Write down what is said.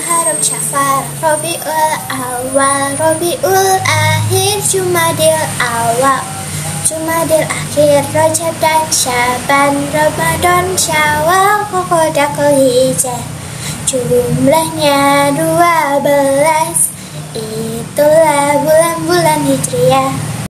Muharram Syafar Rabiul Awal. Rabiul Akhir Jumadil Awal. Jumadil Akhir Rajab dan Syaban. Ramadan Syawal Kokodakul Hijjah Jumlahnya dua belas. Itulah bulan-bulan Hijriah.